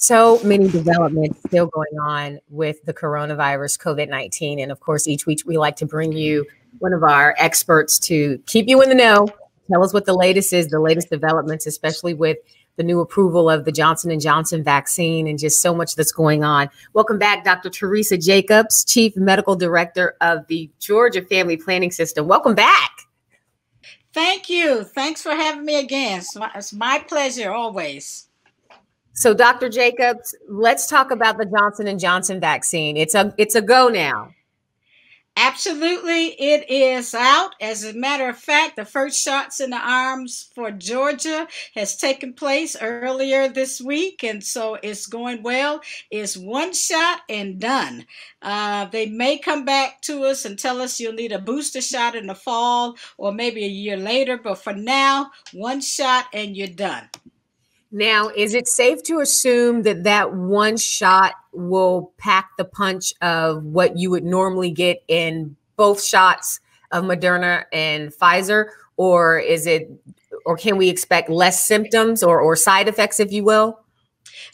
so many developments still going on with the coronavirus, COVID 19. And of course, each week we like to bring you one of our experts to keep you in the know, tell us what the latest is, the latest developments, especially with the new approval of the Johnson and Johnson vaccine and just so much that's going on. Welcome back, Dr. Theresa Jacobs, Chief Medical Director of the Georgia Family Planning System. Welcome back. Thank you. Thanks for having me again. It's my pleasure always. So, Dr. Jacobs, let's talk about the Johnson and Johnson vaccine. It's a it's a go now. Absolutely, it is out. As a matter of fact, the first shots in the arms for Georgia has taken place earlier this week, and so it's going well. It's one shot and done. Uh, they may come back to us and tell us you'll need a booster shot in the fall or maybe a year later, but for now, one shot and you're done. Now, is it safe to assume that that one shot will pack the punch of what you would normally get in both shots of Moderna and Pfizer, or is it, or can we expect less symptoms or or side effects, if you will?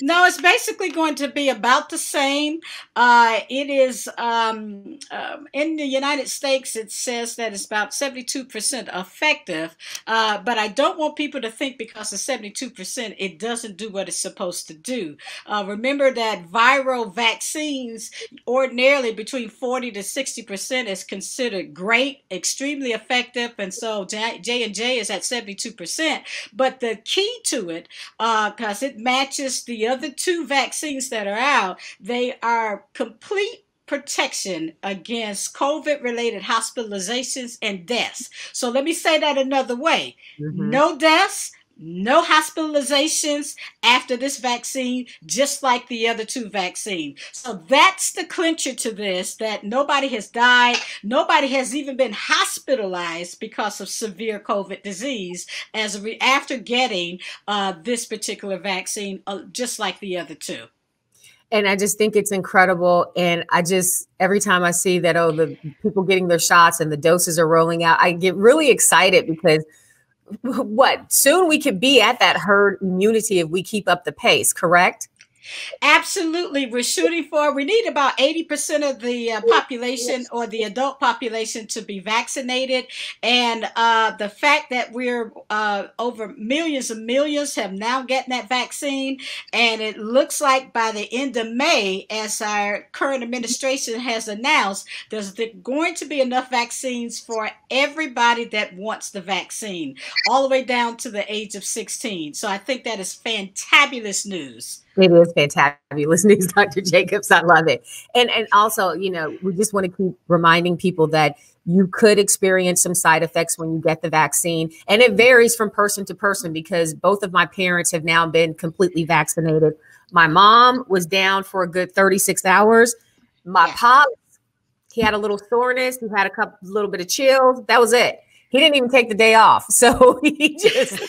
No, it's basically going to be about the same. Uh, it is um, um, in the United States, it says that it's about 72% effective, uh, but I don't want people to think because it's 72%, it doesn't do what it's supposed to do. Uh, remember that viral vaccines, ordinarily between 40 to 60% is considered great, extremely effective, and so J and J is at 72%. But the key to it, because uh, it matches the other two vaccines that are out, they are complete protection against COVID related hospitalizations and deaths. So let me say that another way mm-hmm. no deaths, no hospitalizations after this vaccine, just like the other two vaccines. So that's the clincher to this that nobody has died, nobody has even been hospitalized because of severe COVID disease as re- after getting uh, this particular vaccine, uh, just like the other two. And I just think it's incredible. And I just, every time I see that, oh, the people getting their shots and the doses are rolling out, I get really excited because what soon we could be at that herd immunity if we keep up the pace, correct? Absolutely. We're shooting for, we need about 80% of the uh, population or the adult population to be vaccinated. And uh, the fact that we're uh, over millions and millions have now gotten that vaccine. And it looks like by the end of May, as our current administration has announced, there's going to be enough vaccines for everybody that wants the vaccine, all the way down to the age of 16. So I think that is fantabulous news. It is fantabulous news, Dr. Jacobs. I love it. And and also, you know, we just want to keep reminding people that you could experience some side effects when you get the vaccine. And it varies from person to person because both of my parents have now been completely vaccinated. My mom was down for a good 36 hours. My yeah. pop, he had a little soreness, he had a couple little bit of chills. That was it. He didn't even take the day off. So he just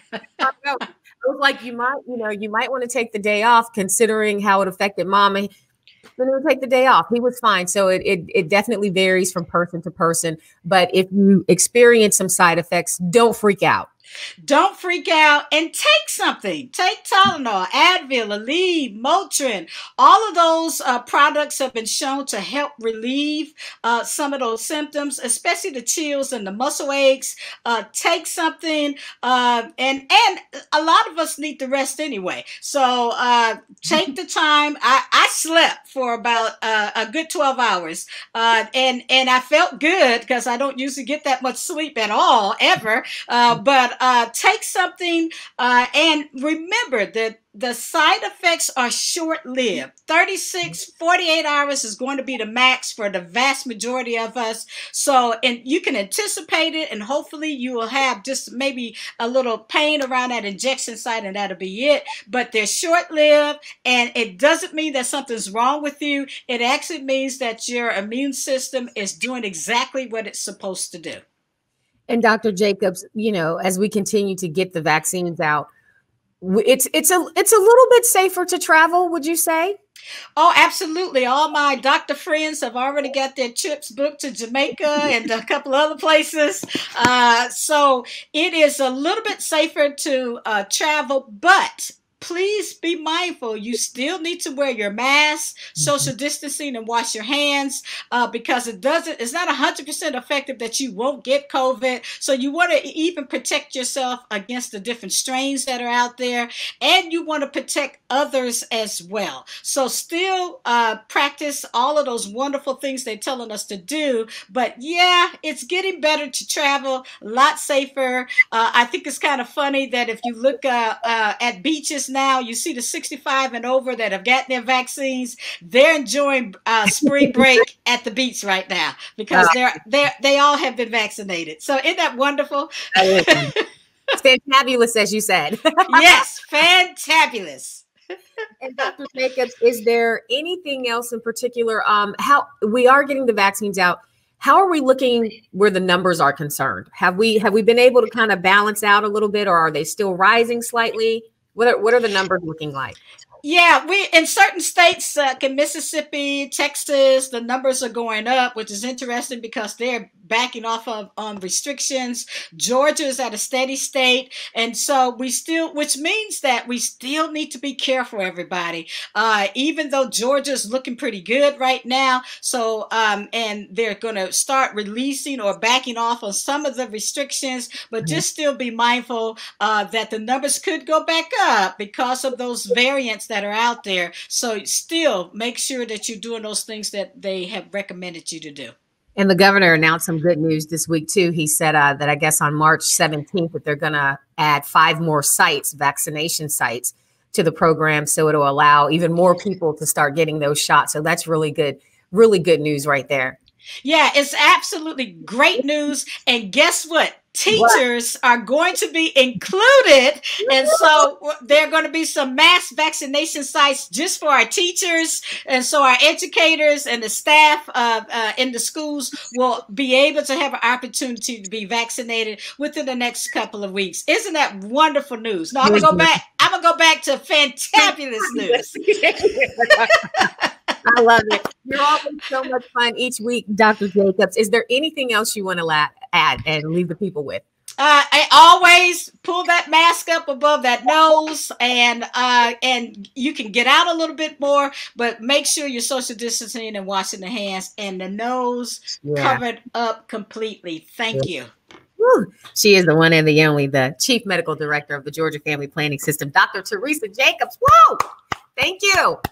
was like, you might, you know, you might want to take the day off considering how it affected mom. then he would take the day off. He was fine. So it, it, it definitely varies from person to person. But if you experience some side effects, don't freak out. Don't freak out and take something. Take Tylenol, Advil, Aleve, Motrin. All of those uh, products have been shown to help relieve uh, some of those symptoms, especially the chills and the muscle aches. Uh, take something, uh, and and a lot of us need to rest anyway. So uh, take the time. I, I slept for about uh, a good twelve hours, and and I felt good because I don't usually get that much sleep at all ever. but uh, take something uh, and remember that the side effects are short lived 36 48 hours is going to be the max for the vast majority of us. So and you can anticipate it and hopefully you will have just maybe a little pain around that injection site and that'll be it. But they're short lived and it doesn't mean that something's wrong with you. It actually means that your immune system is doing exactly what it's supposed to do and Dr. Jacobs, you know, as we continue to get the vaccines out, it's it's a it's a little bit safer to travel, would you say? Oh, absolutely. All my doctor friends have already got their trips booked to Jamaica and a couple other places. Uh, so it is a little bit safer to uh, travel, but please be mindful. You still need to wear your mask, mm-hmm. social distancing, and wash your hands uh, because it doesn't. It's not hundred percent effective that you won't get COVID. So you want to even protect yourself against the different strains that are out there, and you want to protect others as well. So still uh, practice all of those wonderful things they're telling us to do. But yeah, it's getting better to travel, a lot safer. Uh, I think it's kind of funny that if you look uh, uh, at beaches now, you see the 65 and over that have gotten their vaccines. They're enjoying uh, spring break at the beach right now because they're they they all have been vaccinated. So isn't that wonderful? it's fantabulous, as you said. yes, fantabulous. and Dr. Jacobs, is there anything else in particular? Um, how we are getting the vaccines out. How are we looking where the numbers are concerned? Have we have we been able to kind of balance out a little bit, or are they still rising slightly? What are, what are the numbers looking like? Yeah, we in certain states, like in Mississippi, Texas, the numbers are going up, which is interesting because they're backing off of um, restrictions. Georgia is at a steady state, and so we still, which means that we still need to be careful, everybody. Uh, even though Georgia's looking pretty good right now, so um, and they're going to start releasing or backing off on some of the restrictions, but mm-hmm. just still be mindful uh, that the numbers could go back up because of those variants that that are out there. So still make sure that you're doing those things that they have recommended you to do. And the governor announced some good news this week too. He said uh, that I guess on March 17th that they're going to add five more sites, vaccination sites, to the program, so it'll allow even more people to start getting those shots. So that's really good, really good news right there. Yeah, it's absolutely great news. And guess what? Teachers what? are going to be included. And so there are going to be some mass vaccination sites just for our teachers. And so our educators and the staff uh, uh, in the schools will be able to have an opportunity to be vaccinated within the next couple of weeks. Isn't that wonderful news? Now I'm going to go back. I'm going to go back to fantabulous news. I love it. You're always so much fun each week, Dr. Jacobs. Is there anything else you want to add and leave the people with? Uh, I always pull that mask up above that nose, and uh, and you can get out a little bit more, but make sure you're social distancing and washing the hands and the nose yeah. covered up completely. Thank yeah. you. Woo. She is the one and the only, the chief medical director of the Georgia Family Planning System, Dr. Theresa Jacobs. Whoa! Thank you.